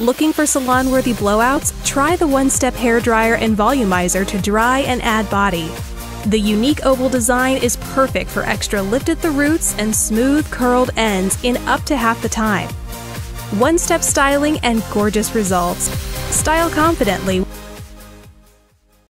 Looking for salon worthy blowouts? Try the One Step Hair Dryer and Volumizer to dry and add body. The unique oval design is perfect for extra lift at the roots and smooth curled ends in up to half the time. One step styling and gorgeous results. Style confidently